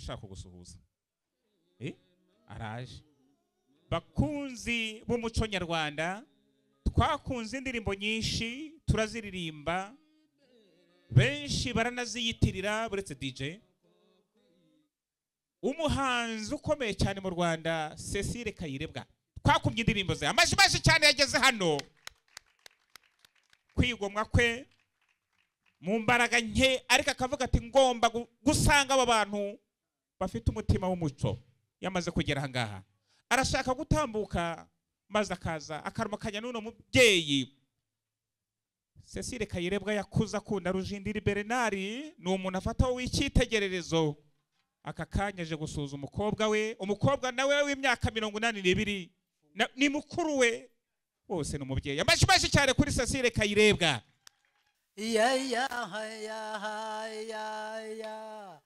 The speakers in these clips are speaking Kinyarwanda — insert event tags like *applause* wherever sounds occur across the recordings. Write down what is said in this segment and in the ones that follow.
ushaka kugusuhuza Eh, araje. Bakunzi b'umuco nyarwanda twakunze indirimbo nyinshi turaziririmba benshi baranaziyitirira buretse DJ umuhanzi ukomeye cyane mu Rwanda Cecile Kayirebwa. Twakumye indirimbo ze. Amaji menshi cyane yageze hano. Kwigomwa kwe mu mbaraga nke ariko akavuga ati ngomba gu- gusanga aba bantu bafite umutima w'umuco. Yamaze kugera ahangaha arashaka gutambuka maze akaza akaramukanya n'uno mubyeyi. Cecile Kayirebwa yakuze akunda Rujindiri Bernard ni umuntu afataho w'icyitegererezo. Aka kanya aje gusuza umukobwa we umukobwa nawe w'imyaka mirongo inani n'ibiri. Ni mukuru we. Bose ni umubyeyi. Amashi menshi cyane kuri Cecile Kayirebwa. Ya ya ya ya.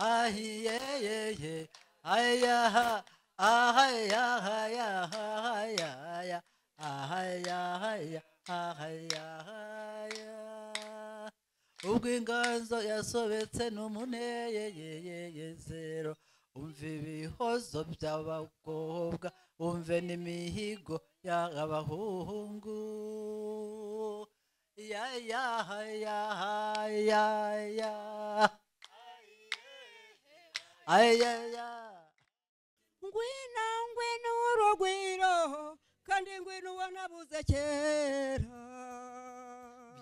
Ya ah ye ye ye. Ah ya ha. Ah ya ha ya ha ya ya ah ya ha ya ah ya ha ya ubwo inganzo yasobetse n'umuneyeyeyezero umva ibihozo by'abakobwa umve n'imihigo y'abahungu ya ya ya ya ya ay ya ya ngwino ngwino urugwiro kandi ngwino wanabuze kera.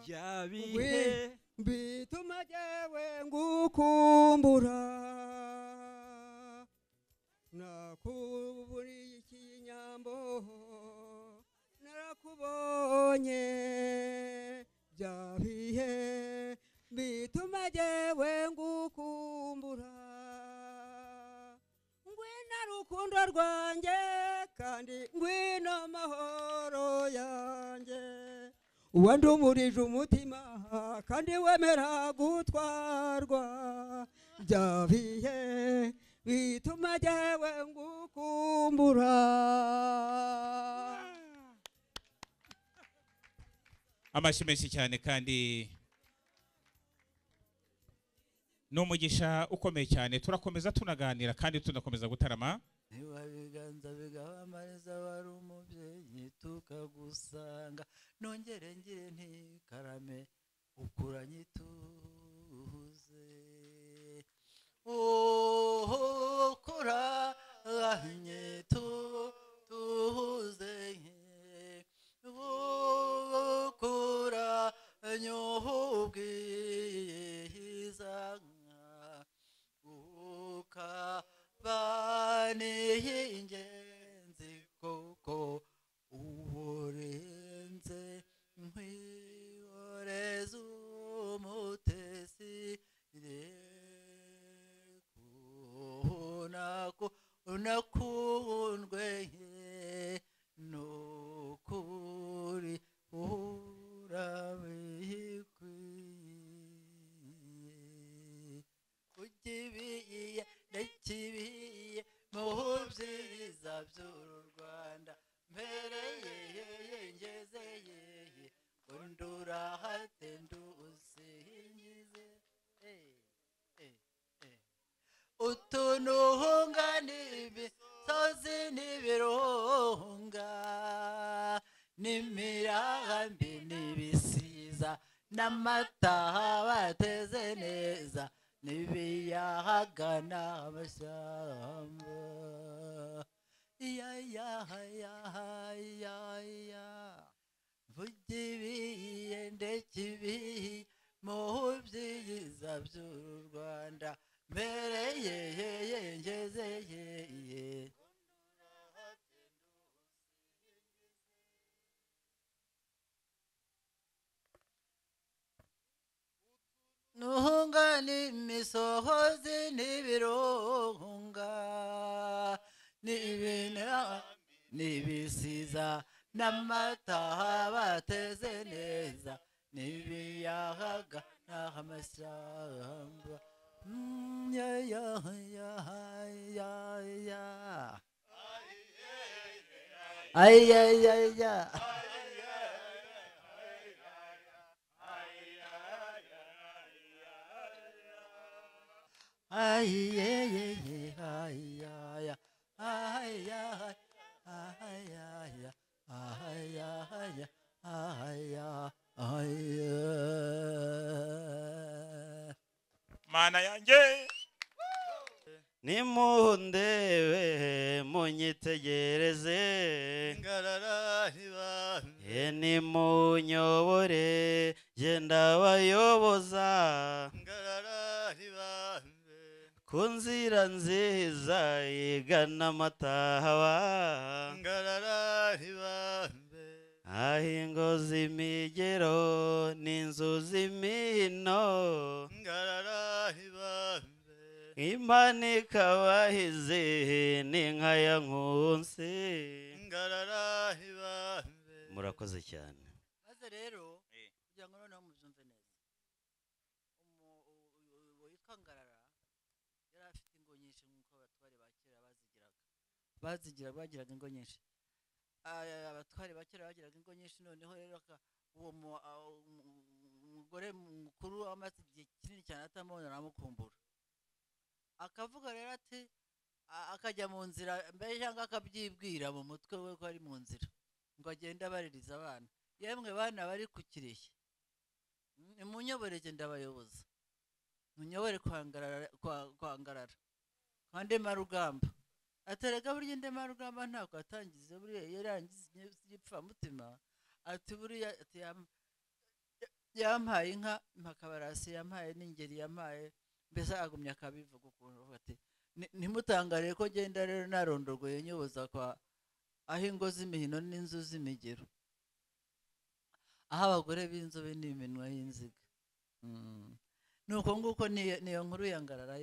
Bya bihe bituma jyewe ngukumbura. Nakuburiye ikinyambo narakubonye. Bya bihe bituma jyewe ngukumbura. Ngwino rukundo rwanjye kandi ngwino amahoro yanjye. Uwandumurije umutima kandi wemera gutwarwa. Bya bihe bituma jyewe ngukumbura. Amashyi menshi cyane kandi ni umugisha ukomeye cyane. Turakomeza tunaganira kandi tunakomeza gutarama. Niba biganza bigabamariza wari umubyeyi tukagusanga. Nongere ngire ntikarame ukuranye ituze ukuranye tuze ukuranye ubwiza ukabaniye ingenzi koko n'ibisiza n'amataha bateze neza. N'ibiyahaga n'amashyamba ya ya ya ya ya ay ay ay ay ay ay ay ay ay ay ay. mana yanjye nimundebe munyitegereze. Ye nimunyobore genda bayoboza ku nzira nziza igana amatahaba ngarara ntibambe aho ingo z'imigero n'inzu z'imino ngarara ntibambe imana ikabahize n'inka ya nkunsi. Ngarara ntibambe murakoze cyane. Maze rero Eh. kugira ngo noneho mubyumve neza Umu- u- u- uwo witwa ngarara yari afite ingo nyinshi nk'uko abatware ba kera bazigiraga bazigira bagiraga ingo nyinshi. Abatware ba kera bagiraga ingo nyinshi noneho rero uwo mu- a- umu- umugore mukuru amaze igihe kinini cyane atamubona aramukumbura. Akavuga rero ati akajya mu nzira mbere cyangwa akabyibwira mu mutwe we ko ari mu nzira ngo agende abaririza abana. Yemwe bana bari ku kireshya nimunyoborege ndabayoboza munyobore kwangarara kwa- kwangarara aterega burya ndemarugamba ntabwo atangize buriya iyo yarangiza igipfamutima ati buriya yampaye inka mpakabarasi yampaye n'ingeri yampaye mbese agumya akabivuga ukuntu ati "Ni- ntimutangare ko genda rero narondorgoye nyoboza kwa aho ingo z'imihino n'inzu z'imigero. Aho abagore b'inzobe n'iminwa y'inziga. Mm. ni uko nguko niyo nkuru ya ngarara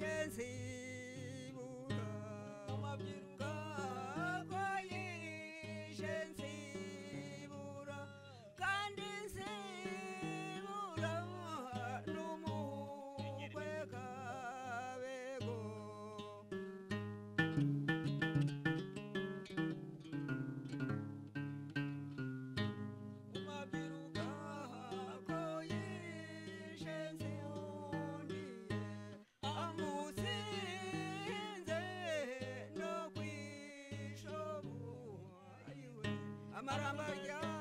ashes. Maramaya.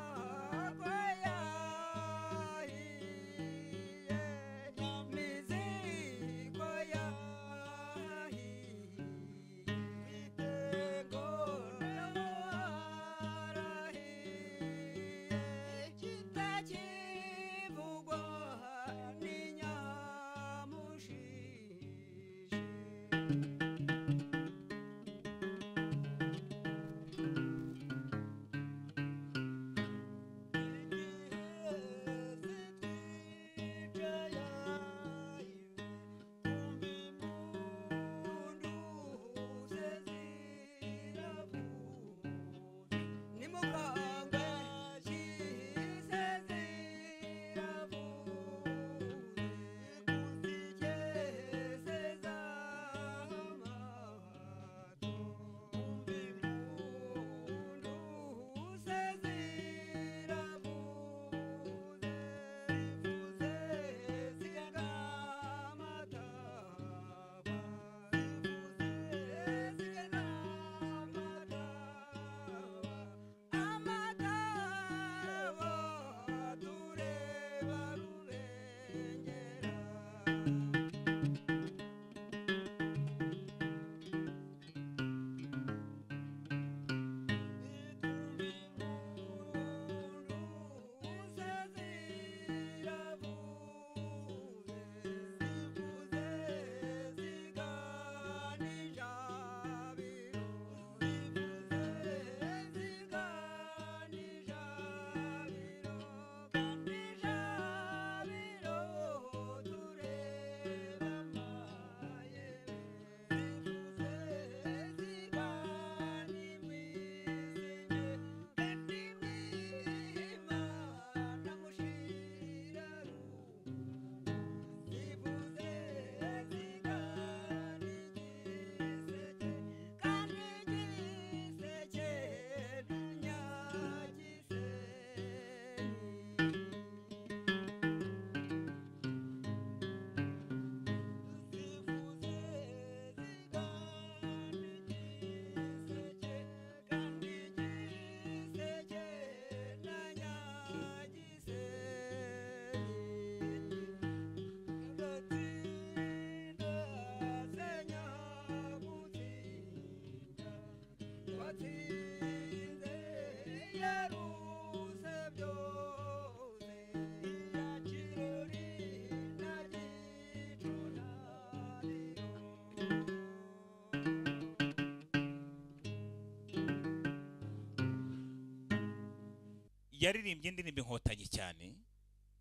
Yaririmbye indirimbo inkotanyi cyane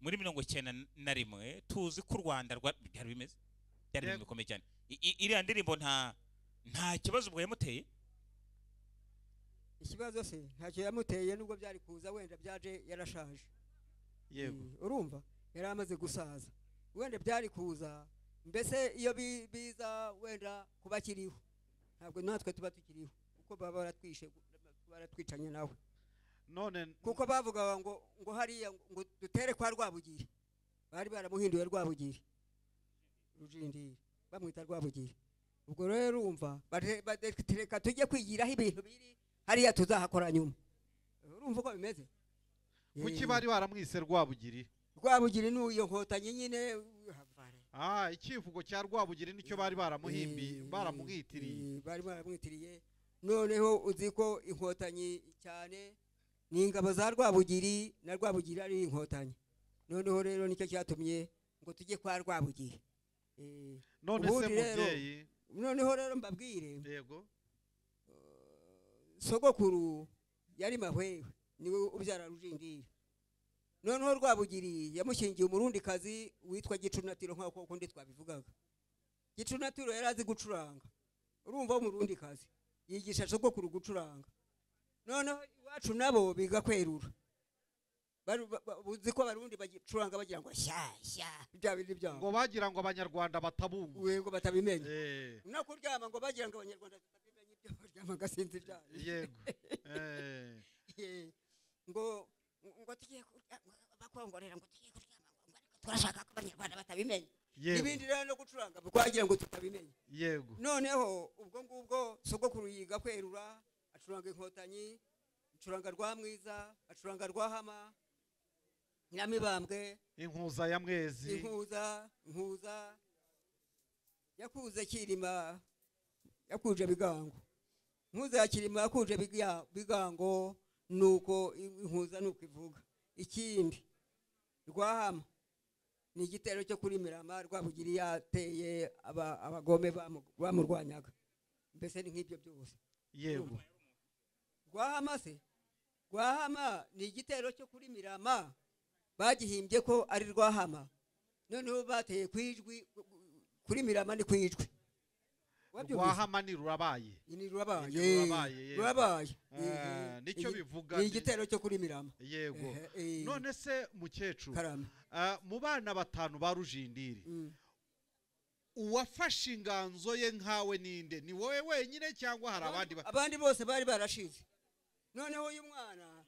muri mirongo icyenda na rimwe tuzi ko u rwanda rwa byari bimeze? Byari ibintu Yego. bikomeye cyane. Iriya ndirimbo nta nta kibazo ubwo yamuteye? Ikibazo se ntacyo yamuteye nubwo byari kuza wenda byaje yarashaje. Yego. Eh, urumva? Yari amaze gusaza. Wenda byari kuza mbese iyo biza wenda kuba akiriho. Ntabwo natwe tuba tukiriho kuko baba baratwishe baratwicanye nawe none kuko bavugaga ngo ngo hariya ngo dutere kwa rwabugiri bari baramuhinduye rwabugiri rujindiri bamwita rwabugiri ubwo rero urumva bate- bate- reka tujye kwigiraho ibintu biri hariya tuzahakora nyuma. Urumva uko bimeze? Kuki Eh, bari baramwise rwabugiri? Rwabugiri ni iyo nkotanyi nyine. Havare. ah icyivugo cya rwabugiri ni cyo bari baramuhimbi Eh, baramwitiriye. eh, bari baramwitiriye. Noneho uzi ko inkotanyi cyane ni ingabo za rwabugiri na rwabugiri ari inkotanyi. Noneho rero ni cyo cyatumye ngo tujye kwa rwabugiri. Eh, none se mubyeyi? noneho rero mbabwire. Yego. Sogokuru yari mahwewe ni we ubyara rujindiri. Noneho rwabugiri yamushyingiye umurundikazi witwa gicunatiro nk'uko kundi twabivugaga. Gicunatiro yari azi gucuranga. Urumva w'umurundikazi yigisha sogokuru gucuranga. Noneho iwacu nabo biga kwerura. Baru- ba- ba- uzi ko abarundi bagicuranga bagira ngo sha bya bindi byabo ngo bagira ngo abanyarwanda batabumva. Ngo batabimenye. Eh, no kuryama ngo bagira ngo abanyarwanda tutabimenye ibyo baryama agasinzi ryabo yego. *laughs* Eh, ngo ngo tugiye bakongorera ngo tugiye kuryama ngo turashaka ko abanyarwanda batabimenya yego. Ibindi rero no gucuranga twagira ngo tutabimenye. Yego. Noneho ubwo ngubwo sogokuru yiga kwerura acuranga inkotanyi acuranga rwamwiza acuranga rwahama nyamibambwe inkuza ya mwezi. inkuza inkuza yakuze kirima yakuje bigango. Inkuza ya kirima yakuje Biga- bigango nuko inkuza nuko ivuga. Ikindi rwahama ni igitero cyo kuri mirama rwabugiri yateye aba- abagome bamu- bamurwanyaga. Mbese ni nk'ibyo byose. Yego. Rwahama se? Rwahama ni igitero cyo kuri mirama bagihimbye ko ari rwahama. Noneho bateye ku ijwi kuri mirama ni ku ijwi. Rwahama ni rurabaye. Ni rurabaye. Rurabaye, Eh, Eh, ni cyo bivuga ni igitero cyo kuri mirama yego. Eh, none se mukecuru ah, mu bana batanu ba rujindiri Mm. uwafashe inganzo ye nkawe ninde ni wowe wenyine cyangwa hari abandi ba- abandi bose bari barashize. Noneho uyu mwana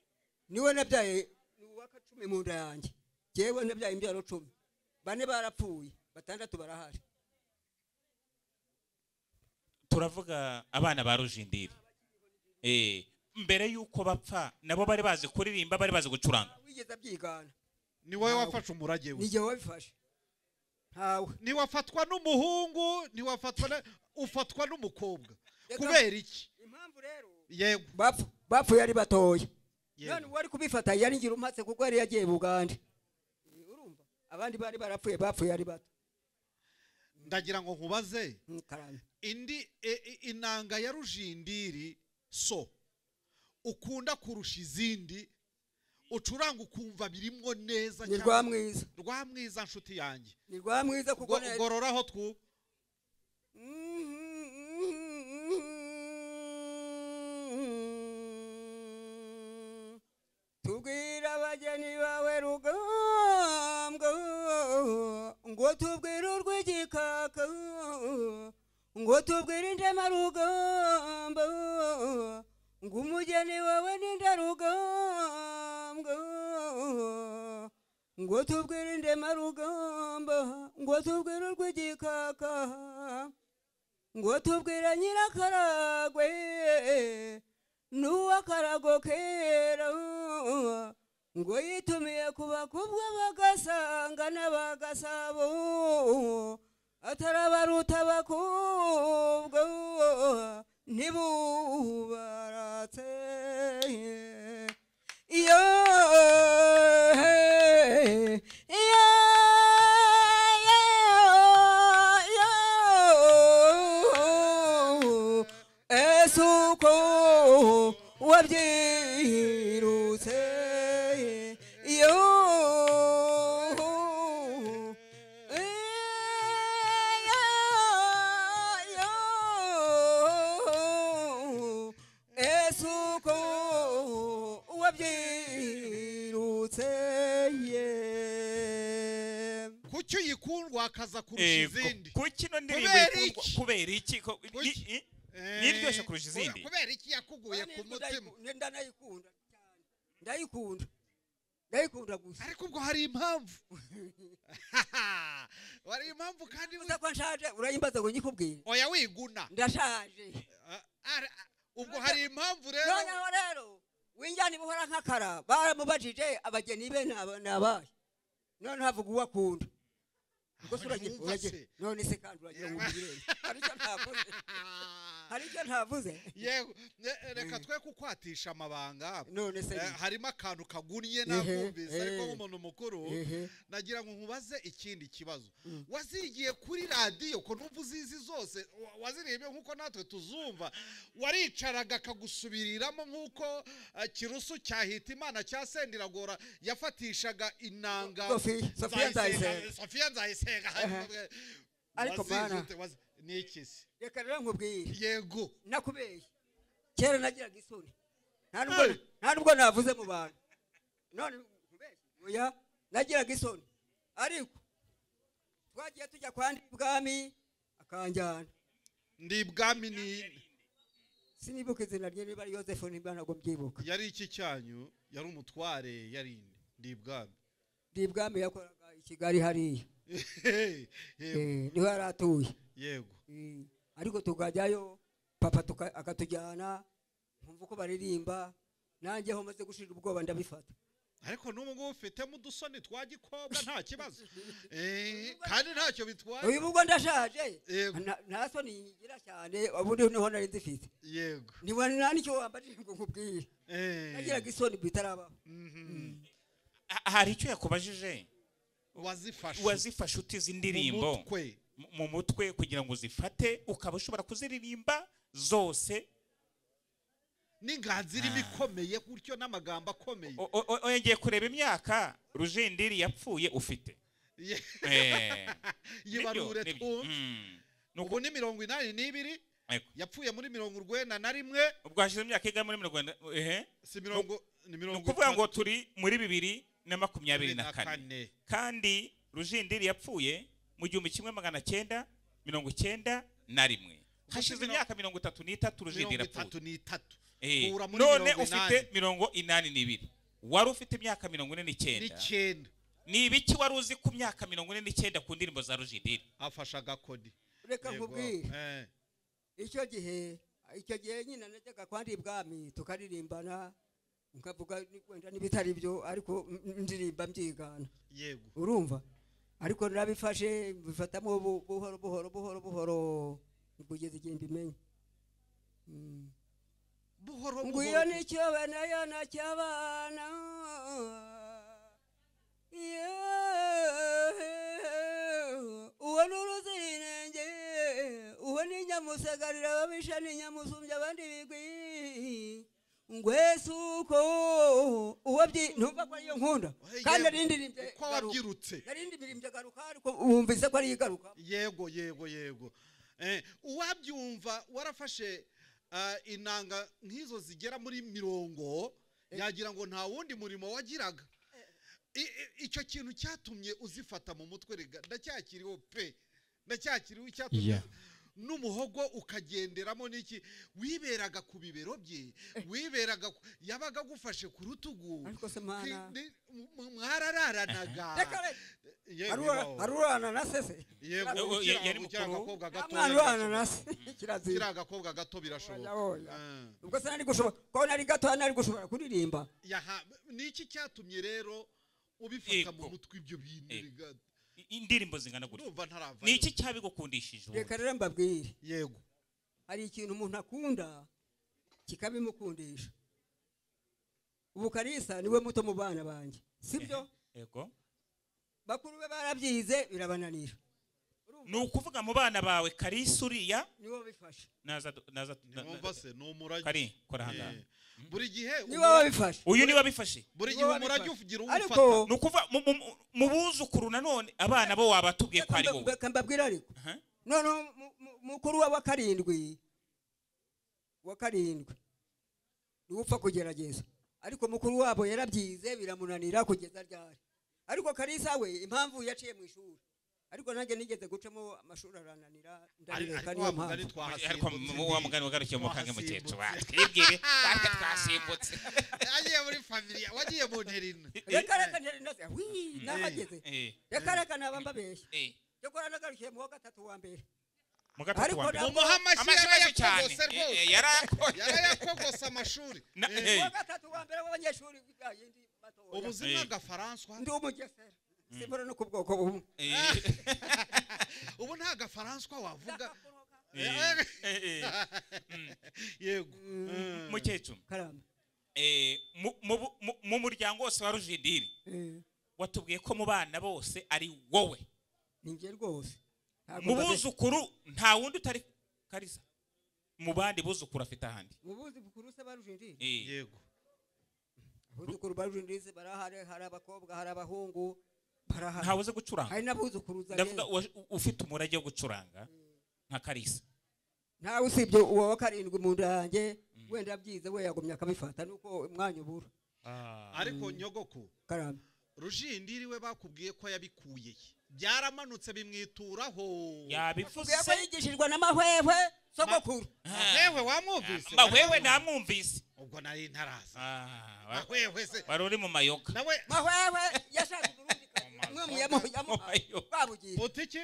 ni we nabyaye ni uwaka cumi mu nda yanjye. Jyewe nabyaye imbyaro cumi. Bane barapfuye batandatu barahari. Turavuga abana ba rujindiri. Eh, mbere y'uko bapfa nabo bari bazi kuririmba bari bazi gucuranga. Wigeze abyigana. Ni wowe wafashe umurage we. N'igihe wabifashe. Ntawe. Ntiwafatwa n'umuhungu ntiwafatwa na- ufatwa n'umukobwa. Kubera iki? impamvu rero yego. Bapfu bapfuye ari batoya none uwari kubifata yari ngira umatse kuko yari yagiye bugande. Eh, urumva? Abandi bari barapfuye bapfuye ari bato ndagira ngo nkubaze. Mm, indi e- e- inanga ya rujindiri so ukunda kurusha izindi ucuranga ukumva birimwo neza ni cyane. rwa mwiza rwa mwiza nshuti yanjye. Ni rwa mwiza kuko Go- ne- gororaho twu. Tubwire urw'igikaka ngo tubwire indema rugamba ngo umugeni wawe n'inda rugambwa ngo tubwire indema rugamba ngo tubwire urw'igikaka ngo tubwire nyirakaragwe n'uw'akarago kera ngo yitumiye ku bakobwa bagasanga n'abagasabo atarabaruta abakobwa ntibubaratse. Iyo kurusha Ego. izindi kuki ino ndirimbo Kubera iki? kubera iki? Ko- ni- Kuki? i- Eh, niryoshye kurusha izindi kubera iki yakuguye ku mutima? ndanayikunda cyane. Ndayikunda. Ndayikunda gusa. Ariko ubwo hari impamvu? *laughs* Hari impamvu kandi uza ko nshaje. Urayimbaza ngo nyikubwire. Oya wiguna. Ndashaje. Ara- ubwo hari impamvu rero? Noneho rero winjyana ibuhora nk'akara baramubajije abageni be ni aba- ni abahe none havuga uwo akunda. Ubwo se uragira Numva uragira se. none se kandi uragira ngo ubigire hari icyo ntavuze hari icyo ntavuze? Yewe ne- reka twe kukwatisha amabanga. None se Eh, harimo akantu kagunnye Ehe, nakumvise ariko eh. nk'umuntu mukuru nagira ngo nkubaze ikindi kibazo. Mm. wazigiye kuri radiyo ko numva uzizi zose wa- waziririmbe nk'uko natwe tuzumva waricaraga akagusubiriramo nk'uko eh, kirusu cya hitimana cya sendiragora yafatishaga inanga Sophia Nzayisenga. sofiya nzayisenga. Ariko? Wazi- ni iki se reka rero nkubwire yego. Nakubeshye. Kera nagiraga isoni. Nta nubwo navuze mu bantu. None nkubeshye. Nagiraga isoni. Ariko twagiye tujya kwa ndi bwami akanjyana. Ndi ibwami ni sinibuka izina rye niba ari yosefu niba ntabwo mbyibuka. Yari iki cyanyu? Yari umutware yari ndi ibwami. Ndi bwami yakoraga i kigali hariya. *laughs* Eh, ni ho yari atuye yego. Eh, ariko tukajyayo papa tuka- akatujyana nkumva uko baririmba nanjye aho maze gushira ubwoba ndabifata. Ariko n'ubu ngubu ufitemo udusoni twa gikobwa nta *laughs* kibazo. Eh, kandi ntacyo bitwaye. Uyu ubwo ndashaje. Nta- soni nyigira cyane ubundi ni ho nari nzifite yego. Niba nta n'icyo wambajije ngo nkubwire? Eh, nagiraga isoni bitarabaho. Mhm. Ha- hari icyo yakubajije? Wazifashe. Wazifashe uti izi mu mutwe mu- mu mutwe kugira ngo uzifate ukaba ushobora kuziririmba zose. N'inganzi irimo ikomeye gutyo n'amagambo akomeye. Ngiye kureba imyaka rujindiri yapfuye ufite. Eh, *laughs* yibarure twumve. Mm. Uku- ubu ni mirongo inani n'ibiri yapfuye muri mirongo urwenda na rimwe. Ubwo hashize imyaka igana muri mirongo ine- ehe? Si mirongo ni mirongo ukuvuga ngo turi muri bibiri na makumyabiri na kane. Kandi rujindiri yapfuye mu gihumbi kimwe magana cyenda mirongo cyenda na rimwe. Hashize imyaka mirongo itatu n'itatu yapfuye n'itatu. Eh, none ufite inani. mirongo inani n'ibiri. Wari ufite imyaka mirongo ine n'icyenda. Ni ibiki wari uzi ku myaka mirongo ine n'icyenda ku ndirimbo za rujindiri afashe agakodi. Reka nkubwire. Eh, icyo gihe icyo gihe nyine najyaga kwa ndi bwami tukaririmbana nkavuga ni- wenda n'ibitari byo ariko ndirimba mbyigana. Yego. Urumva? Ariko narabifashe bifatamo bu- buhoro buhoro buhoro buhoro kugeza igihe mbimenye Mm. buhoro buhoro. ni cyo benayo nacyabana uwo ni uruzirinenge uwo ni nyamusagarira ababisha ni nyamusumbya abandi bigwi. Ngwese uko uwo ntumva ko ariyo nkunda. Kandi narindirimbye uko wabyirutse. narindirimbye garuka ariko wumvise ko ariyo igaruka. Yego yego yego. Eh, uwabyumva warafashe ah, inanga nk'izo zigera muri mirongo yagira ngo nta wundi murimo wagiraga. Icyo kintu cyatumye uzifata mu mutwe rega ndacyakiriho pe ndacyakiriho icyatumye. N'umuhogo ukagenderamo n'iki? Wiberaga ku bibero bye wiberaga ku- yabaga agufashe ku rutugu. Se mwarararanaga. Harurana na sese yego Eh, ukiri eh, agakobwa gato mwana urana na se agakobwa *laughs* gato birashoboka. Eh. ubwo se nari gushobora ko nari gato nari gushobora kuririmba. Yaha- ni iki cyatumye rero ubifata mu Yego. mutwe ibyo bintu Yego. Indirimbo zingana gutya. Ndumva ntarava ni iki cyabigukundishije reka rero mbabwire yego. Hari ikintu umuntu akunda kikabimukundisha. Ubu karisa ni we muto mu bana banjye sibyo? Yego. Bakuru be barabyize birabananira. Ni ukuvuga mu bana bawe karisa uriya? Niwe wabifashe naza naza na- ntiwumva na- se ni umurage. Kari kora hanga. Eh. buri gihe uyu ni we wabifashe buri gihe umurage wabifashe. ugira ariko uwufata ni ukuvuga mu- buzukuru nanone abana bo wabatubwiye ko ari wowe. reka mbabwire ariko. Noneho mu- mu- mukuru wa wa karindwi wa karindwi ni we upfa kugerageza. Ariko mukuru wabo yarabyize biramunanira kugeza ryari. Ariko karisa we impamvu yaciye mu ishuri. Ariko nanjye nigeze gucamo amashuri arananira ndareka ariko niyo wa mugani mpamvu. ariko twahasimbutse wa mugani wagarukiye mu kange mukecuru Twahasimbutse. twibwire natwe twasimbutse. *laughs* Yagiye muri familiya wagiye mu nterina reka reka ntari ndaze wi nahageze. Eh, reka reka naba mbabeshya eh, cyokora nagarukiye mu wa gatatu wa mbere. Mu gatatu Ariko wa mbere. na- mumuha amashyi amashyi menshi cyane. Yarayakogose Eh, eh, rwose. yarakoze yarayakogose amashuri. Na- Eh, eh. mu wa gatatu wa mbere w'abanyeshuri bwa yindi batoya ubuzima Eh. bw'agafaransa ndi umugesera simbona no ku bwoko bumwe Eh, *laughs* ubu nta gafaransa wavuga. Eh, eh, eh. *laughs* yego. Mm. Mukecuru karamba. Eh, mu- muryango wose wa rujindiri Eh, watubwiye ko mu bana bose ari wowe. Ni njye rwose. Mu buzukuru nta wundi utari karisa mu bandi buzukuru afite ahandi. Mu buzi bukuru se barujindiri Eh, yego. Abuzukuru barujindiri barahari hari abakobwa hari abahungu. Ntawe uzi gucuranga. Hari n'abuzukuruza ndavuga ufite umurage wo gucuranga nka karisa ntawe usibye uwo wa karindwi mu nda yanjye wenda yabyize we yagumye akabifata nuko umwanya ubura. Ariko nyogoko rujindiri we bakubwiye ko yabikuye. Byaramanutse bimwituraho. Yabivuze. Ko yigishijwe n'amahwehwe sogokuru. Mahwewe wamwumvise? Mahwewe namwumvise. Ubwo nari ntaraza. Ah, mahwewe se wari uri mu mayoga nawe mahwehwe yashaka uburundi mwe muyamuhaye Mayoga. babugira utiki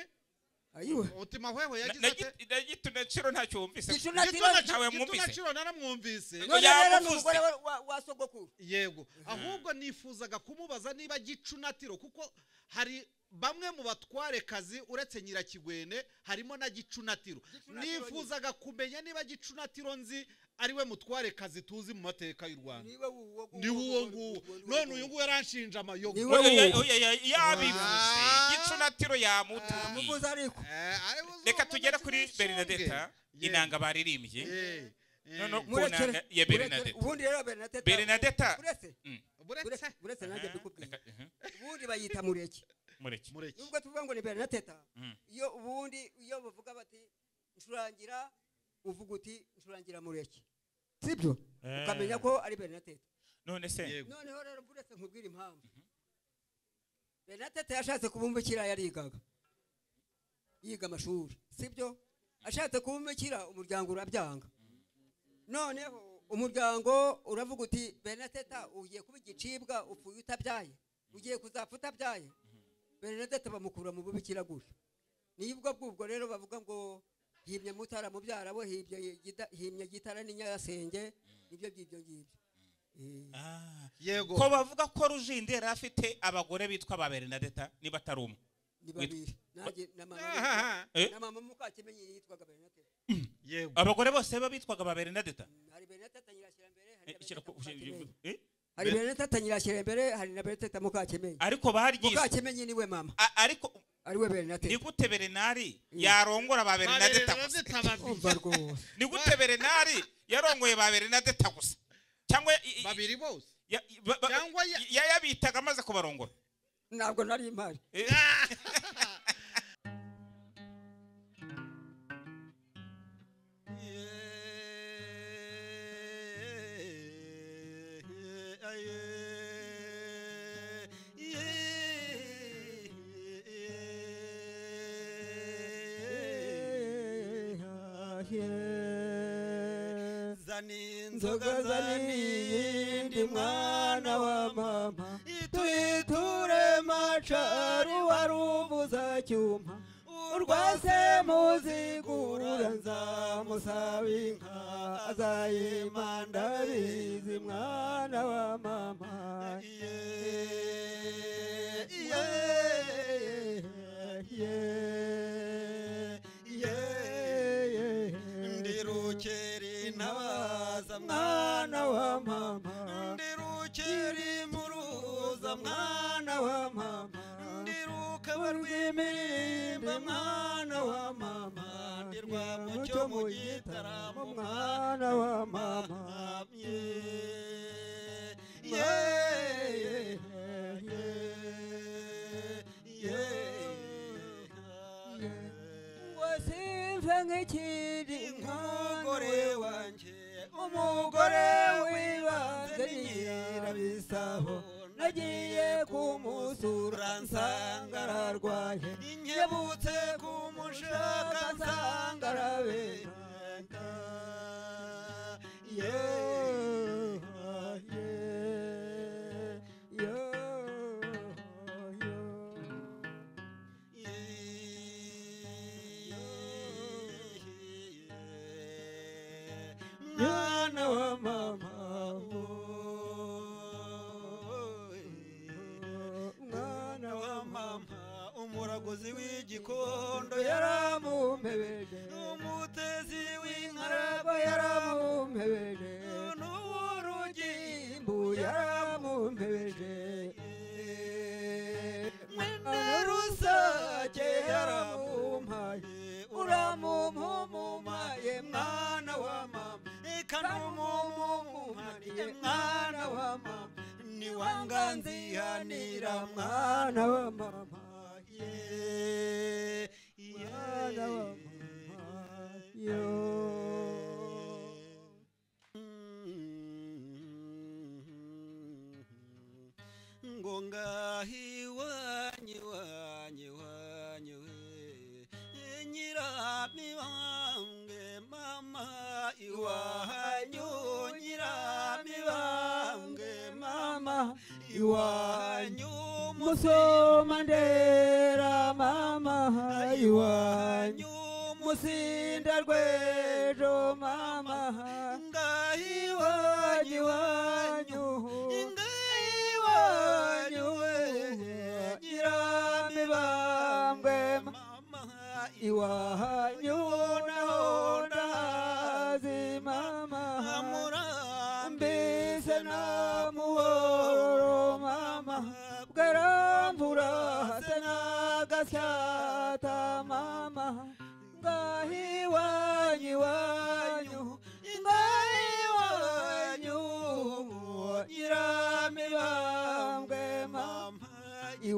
ayiwe uti mahwewe Na- yagize giti- na gitu na ciro ntacyo wumvise Gicuna Gituna Natiro- Ciro- ntawe Gituna mwumvise. Ciro naramwumvise none rero ni yamuvuze. umugore wa- sogokuru yego. Ahubwo nifuzaga kumubaza niba gicunatiro kuko hari bamwe mu batwarekazi uretse nyirakigwene harimo na Gicunatiro nifuzaga kumenya niba gicunatiro nzi ari we mutwarekazi tuzi mu mateka y'u rwanda ni we uwo ni uwo nguwo none uyu nguwo yaranshinja amayoga Niwe Oya, oya, uwo. oya, oya, yabivuze Ah. gicunatiro yamutuye muvuze ariko Eh, ari buze reka uwo tugere mama kuri kimusonge. bernadetta Yego. inanga baririmbye Eh, eh. No, no. Ku murekere nanga ya murekere. Bernadette. ubundi rero bernadette Bernadette. uretse buretse uretse uretse nanjye Aha, mbikubwira reka- mhm, ubundi bayita mureke mureke mureke nubwo tuvuga ngo ni bernadette Mm. iyo ubundi iyo bavuga bati ncurangira uvuga uti ncurangira mureke sibyo? Eh. ukamenya ko ari bernadette. None se. Yego. Noneho rero buretse nkubwira impamvu. Bernadette yashatse kuba umubikira yarigaga. Yiga amashuri. Sibyo? Ashatse kuba umubikira umuryango urabyanga. Noneho umuryango uravuga uti bernadette ugiye kuba igicibwa upfuye utabyaye. Ugiye kuzapfa utabyaye. Bernadette bamukura mu bubikira gutyo. Nibwo bwubwo rero bavuga ngo himye mutara mubyara bo himye himye gitara n'inyasenge nibyo by'ibyo ngibyo. Eh. Ah. yego. Ko bavuga ko rujinde yari afite abagore bitwa ba bernadetta niba atari umwe? Ni babiri. Na mama. Eh? na mama mukakimenyi yitwaga bernadette yego. Abagore bose babitwaga ba bernadetta hari bernadette nyirashyira mbere hari Eh, na eh? hari bernadette nyirashyira mbere hari na bernadette mukakimenyi ariko baryize. Mukakimenyi niwe mama. Ariko ari we ni bernadette gute berenari yarongora ba bernadetta gusa Bernadette babiri. umva rwose *laughs* ni gute berenari yarongoye ba bernadetta gusa cyangwa i- i- babiri bose. ya- ba- ba- Cyangwa ya- ya- yabitaga amaze kubarongora. Ntabwo nari impari *laughs* nzamusaba inka azayimanda bizi mwana wa mama ndirukeri ntabaza mwana wa mama. Ndirukeri muruza mwana wa mama. Ndiruka barwimirimba mwana مجيت رامنا وماما muzi w'igikondo yari iwanyu musomandera mama iwanyu musindarwe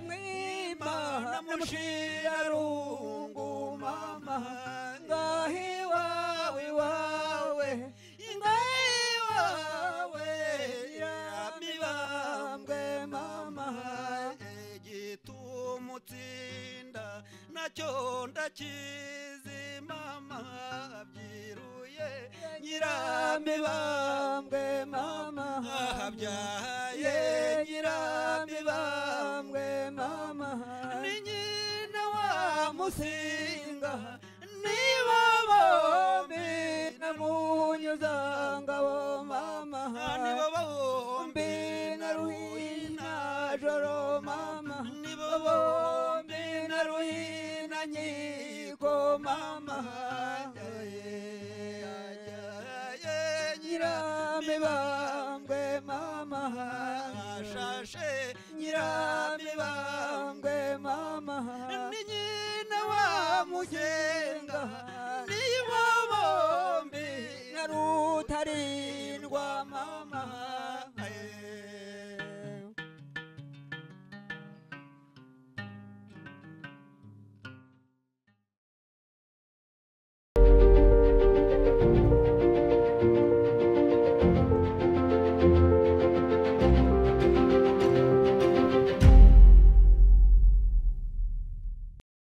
مصيبة مصيبة मुसीबत Oyenda.